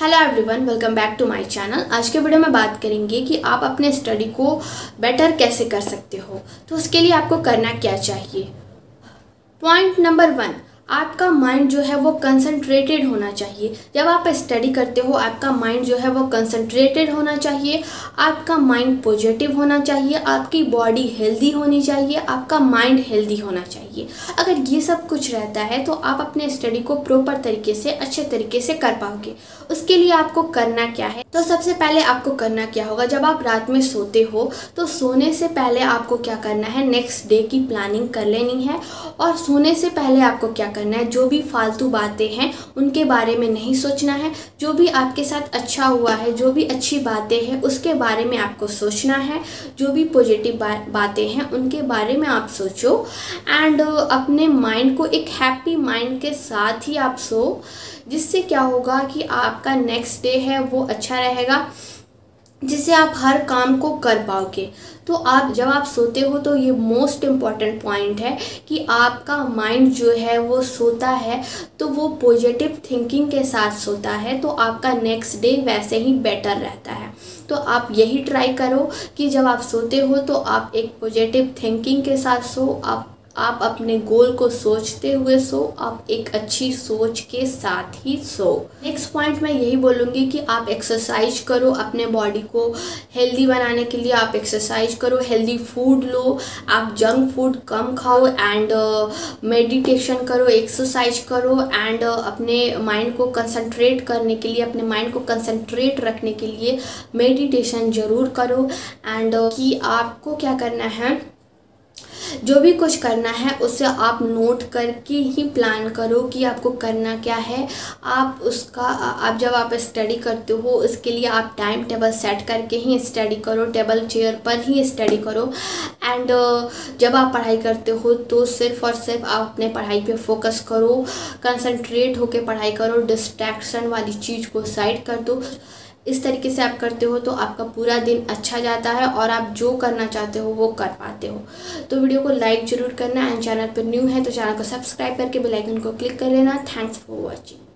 Hello everyone welcome back to my channel आज के video में बात करेंगे कि आप अपने स्टडी को बेटर कैसे कर सकते हो। तो उसके लिए आपको करना क्या चाहिए? पॉइंट नंबर वन आपका माइंड जो है वो कंसंट्रेटेड होना चाहिए। जब आप स्टडी करते हो, आपका माइंड जो है वो कंसंट्रेटेड होना चाहिए। आपका माइंड पॉजिटिव होना चाहिए। आपकी बॉडी हेल्दी होनी चाहिए। आपका माइंड हेल्दी होना चाहिए। अगर ये सब कुछ रहता है तो आप अपने स्टडी को प्रॉपर तरीके से, अच्छे तरीके से कर पाओगे। उसके लिए आपको करना क्या है? तो सबसे पहले आपको करना क्या होगा? जब आप रात में सोते हो तो सोने से पहले आपको क्या करना है? नेक्स्ट डे की प्लानिंग कर लेनी है। और सोने से पहले आपको क्या करना है। जो भी फालतू बातें हैं, उनके बारे में नहीं सोचना है। जो भी आपके साथ अच्छा हुआ है, जो भी अच्छी बातें हैं, उसके बारे में आपको सोचना है। जो भी पॉजिटिव बातें हैं, उनके बारे में आप सोचो। एंड अपने माइंड को एक हैप्पी माइंड के साथ ही आप सो। जिससे क्या होगा कि आपका नेक्स्ट डे है, वो अच्छा रहेगा। जिससे आप हर काम को कर पाओगे। तो आप जब आप सोते हो तो ये मोस्ट इंपॉर्टेंट पॉइंट है कि आपका माइंड जो है, वो सोता है तो वो पॉजिटिव थिंकिंग के साथ सोता है तो आपका नेक्स्ट डे वैसे ही बेटर रहता है। तो आप यही ट्राई करो कि जब आप सोते हो तो आप एक पॉजिटिव थिंकिंग के साथ सो, आप आप अपने गोल को सोचते हुए सो आप एक अच्छी सोच के साथ ही सो। नेक्स्ट पॉइंट मैं यही बोलूँगी कि आप एक्सरसाइज करो अपने बॉडी को हेल्दी बनाने के लिए। आप एक्सरसाइज करो हेल्दी फ़ूड लो। आप जंक फ़ूड कम खाओ एंड मेडिटेशन uh, करो एक्सरसाइज करो एंड uh, अपने माइंड को कंसंट्रेट करने के लिए अपने माइंड को कंसंट्रेट रखने के लिए मेडिटेशन ज़रूर करो। एंड uh, कि आपको क्या करना है? जो भी कुछ करना है, उसे आप नोट करके ही प्लान करो कि आपको करना क्या है। आप उसका, आप जब आप स्टडी करते हो, उसके लिए आप टाइम टेबल सेट करके ही स्टडी करो टेबल चेयर पर ही स्टडी करो। एंड जब आप पढ़ाई करते हो तो सिर्फ़ और सिर्फ़ आप अपने पढ़ाई पे फोकस करो। कंसंट्रेट होकर पढ़ाई करो डिस्ट्रैक्शन वाली चीज़ को साइड कर दो। इस तरीके से आप करते हो तो आपका पूरा दिन अच्छा जाता है और आप जो करना चाहते हो, वो कर पाते हो। तो वीडियो को लाइक ज़रूर करना एंड चैनल पर न्यू है तो चैनल को सब्सक्राइब करके बेल आइकन को क्लिक कर लेना। Thanks for watching